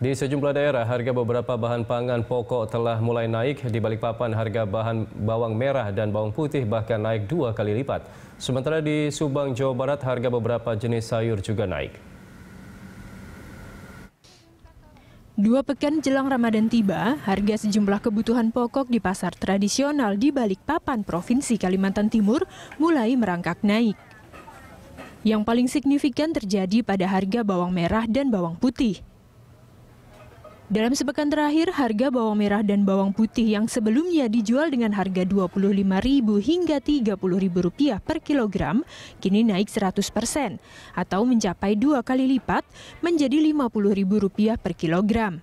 Di sejumlah daerah, harga beberapa bahan pangan pokok telah mulai naik. Di Balikpapan, harga bahan bawang merah dan bawang putih bahkan naik dua kali lipat. Sementara di Subang, Jawa Barat, harga beberapa jenis sayur juga naik. Dua pekan jelang Ramadan tiba, harga sejumlah kebutuhan pokok di pasar tradisional di Balikpapan, Provinsi Kalimantan Timur mulai merangkak naik. Yang paling signifikan terjadi pada harga bawang merah dan bawang putih. Dalam sepekan terakhir, harga bawang merah dan bawang putih yang sebelumnya dijual dengan harga Rp25.000 hingga Rp30.000 per kilogram, kini naik 100 persen atau mencapai dua kali lipat menjadi Rp50.000 per kilogram.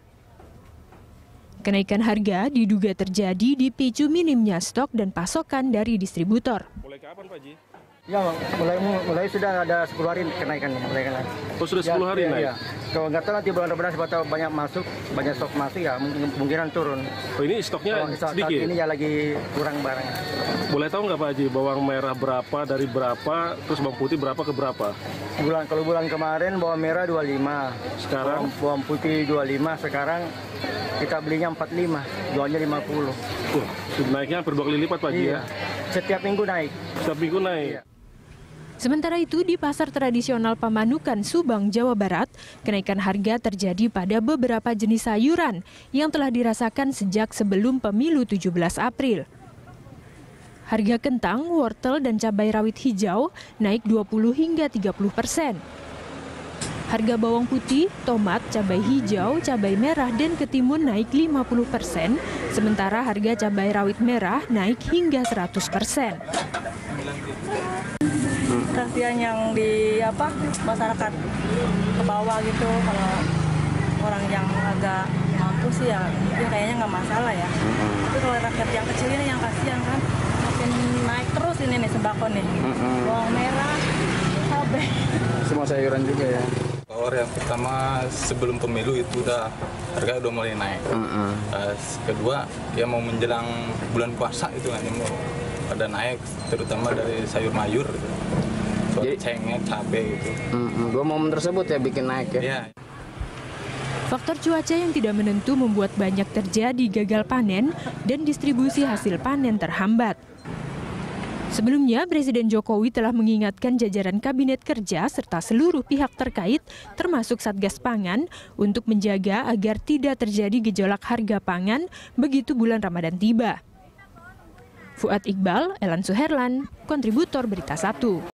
Kenaikan harga diduga terjadi dipicu minimnya stok dan pasokan dari distributor. Mulai kapan Pak Ji? Ya, mulai mulai sudah ada 10 hari kenaikannya, mulai kenaikan. Oh sudah 10 Ya, hari ya, naik? ya. Kalau nggak tahu nanti bulan Ramadan siapa tahu banyak masuk, banyak stok masuk ya mungkin kemungkinan turun. Oh ini stoknya Kalau saat, saat sedikit? ini ya lagi kurang barang. Boleh tahu nggak Pak Haji, bawang merah berapa, dari berapa, terus bawang putih berapa ke berapa? Bulan kalau bulan kemarin bawang merah 25, Sekarang? bawang, bawang putih 25, sekarang kita belinya 45, jualnya 50. Wah, naiknya hampir dua kali lipat Pak Haji Iya. ya? Setiap minggu naik. Setiap minggu naik? Iya. Sementara itu di pasar tradisional Pamanukan, Subang, Jawa Barat, kenaikan harga terjadi pada beberapa jenis sayuran yang telah dirasakan sejak sebelum pemilu 17 April. Harga kentang, wortel, dan cabai rawit hijau naik 20 hingga 30 persen. Harga bawang putih, tomat, cabai hijau, cabai merah, dan ketimun naik 50 persen, sementara harga cabai rawit merah naik hingga 100 persen. Kasihan yang di apa masyarakat ke bawah gitu. Kalau orang yang agak mampu sih ya mungkin kayaknya nggak masalah ya. Tapi kalau rakyat yang kecil ini yang kasihan kan makin naik terus ini nih sembako nih. Bawang merah cabai. Semua sayuran juga ya. Power yang pertama sebelum pemilu itu udah harga udah mulai naik. Uh, kedua ya mau menjelang bulan puasa itu kan yang mau pada naik terutama dari sayur mayur. gitu. Soal cengek, cabai gitu. Mm-mm, Dua momen tersebut ya bikin naik ya. Ya, Faktor cuaca yang tidak menentu membuat banyak terjadi gagal panen dan distribusi hasil panen terhambat. Sebelumnya, Presiden Jokowi telah mengingatkan jajaran Kabinet Kerja serta seluruh pihak terkait, termasuk Satgas Pangan, untuk menjaga agar tidak terjadi gejolak harga pangan begitu bulan Ramadan tiba. Fuad Iqbal, Elan Suherlan, kontributor Berita 1.